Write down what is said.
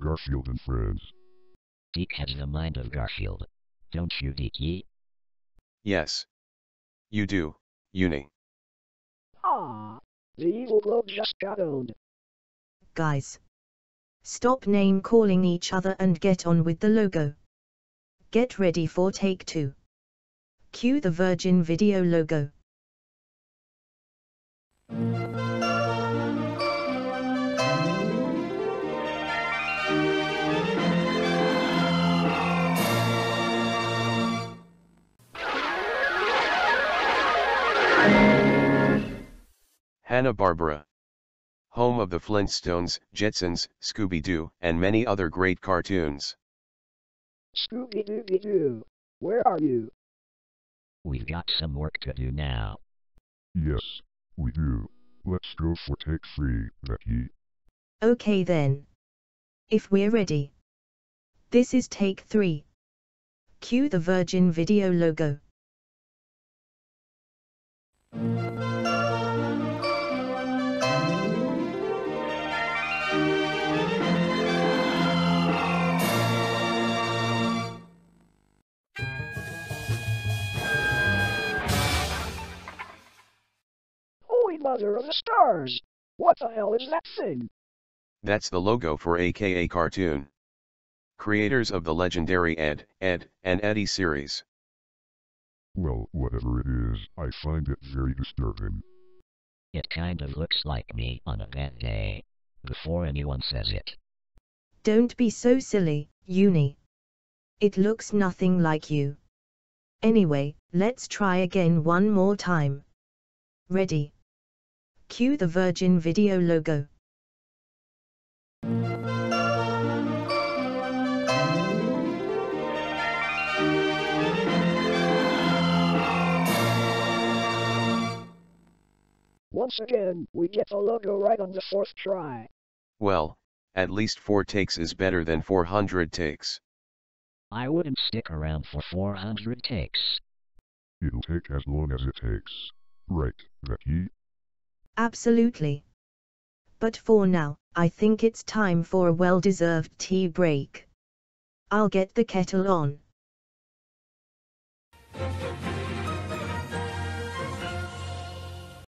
Garfield and Friends. Deke has the mind of Garfield. Don't you, Dekey? Yes. You do, Uni. Ah, the evil globe just got owned. Guys. Stop name calling each other and get on with the logo. Get ready for take two. Cue the Virgin Video logo. Hanna-Barbera. Home of the Flintstones, Jetsons, Scooby-Doo, and many other great cartoons. Scooby-Dooby-Doo, where are you? We've got some work to do now. Yes, we do. Let's go for take three, Becky. Okay then. If we're ready. This is take three. Cue the Virgin Video logo. Mother of the Stars! What the hell is that thing? That's the logo for AKA Cartoon. Creators of the legendary Ed, Edd, and Eddy series. Well, whatever it is, I find it very disturbing. It kind of looks like me on a bad day. Before anyone says it. Don't be so silly, Uni. It looks nothing like you. Anyway, let's try again one more time. Ready. Cue the Virgin Video logo. Once again, we get the logo right on the fourth try. Well, at least 4 takes is better than 400 takes. I wouldn't stick around for 400 takes. It'll take as long as it takes. Right, Becky? Absolutely. But for now, I think it's time for a well deserved tea break. I'll get the kettle on.